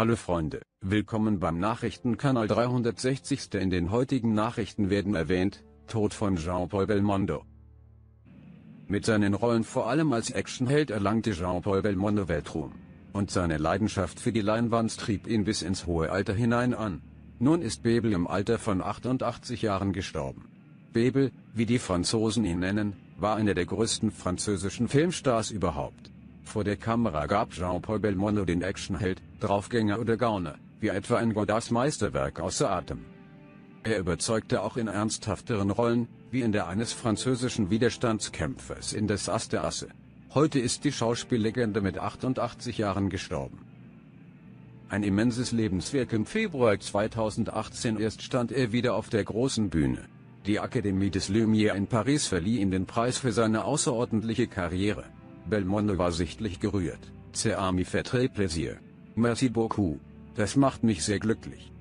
Hallo Freunde, willkommen beim Nachrichtenkanal 360. In den heutigen Nachrichten werden erwähnt, Tod von Jean-Paul Belmondo. Mit seinen Rollen vor allem als Actionheld erlangte Jean-Paul Belmondo Weltruhm. Und seine Leidenschaft für die Leinwand trieb ihn bis ins hohe Alter hinein an. Nun ist Bebel im Alter von 88 Jahren gestorben. Bebel, wie die Franzosen ihn nennen, war einer der größten französischen Filmstars überhaupt. Vor der Kamera gab Jean-Paul Belmondo den Actionheld, Draufgänger oder Gauner, wie etwa ein Godards Meisterwerk außer Atem. Er überzeugte auch in ernsthafteren Rollen, wie in der eines französischen Widerstandskämpfers in des As der Asse. Heute ist die Schauspiellegende mit 88 Jahren gestorben. Ein immenses Lebenswerk im Februar 2018 erst stand er wieder auf der großen Bühne. Die Akademie des Lumière in Paris verlieh ihm den Preis für seine außerordentliche Karriere. Belmondo war sichtlich gerührt. C'est ami fait très plaisir. Merci beaucoup. Das macht mich sehr glücklich.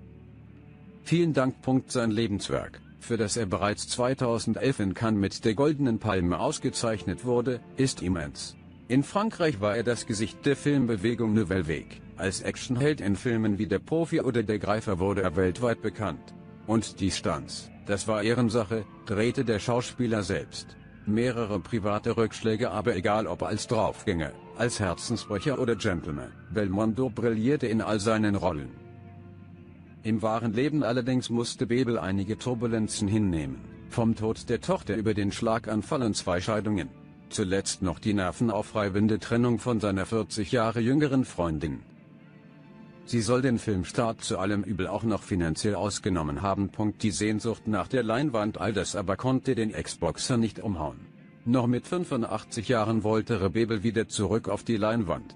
Vielen Dank. Punkt Sein Lebenswerk, für das er bereits 2011 in Cannes mit der Goldenen Palme ausgezeichnet wurde, ist immens. In Frankreich war er das Gesicht der Filmbewegung Nouvelle Vague. Als Actionheld in Filmen wie Der Profi oder Der Greifer wurde er weltweit bekannt. Und die Stunts, das war Ehrensache, drehte der Schauspieler selbst mehrere private Rückschläge aber egal ob als Draufgänger, als Herzensbrecher oder Gentleman, Belmondo brillierte in all seinen Rollen. Im wahren Leben allerdings musste Bebel einige Turbulenzen hinnehmen, vom Tod der Tochter über den Schlaganfall und zwei Scheidungen. Zuletzt noch die nervenaufreibende Trennung von seiner 40 Jahre jüngeren Freundin. Sie soll den Filmstart zu allem Übel auch noch finanziell ausgenommen haben. Die Sehnsucht nach der Leinwand all das aber konnte den Xboxer nicht umhauen. Noch mit 85 Jahren wollte Rebebel wieder zurück auf die Leinwand.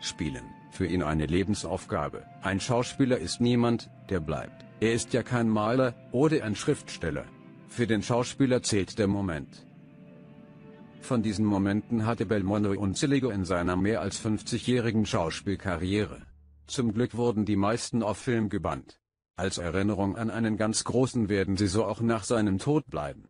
Spielen, für ihn eine Lebensaufgabe. Ein Schauspieler ist niemand, der bleibt. Er ist ja kein Maler oder ein Schriftsteller. Für den Schauspieler zählt der Moment. Von diesen Momenten hatte Belmondo unzählige in seiner mehr als 50-jährigen Schauspielkarriere. Zum Glück wurden die meisten auf Film gebannt. Als Erinnerung an einen ganz großen werden sie so auch nach seinem Tod bleiben.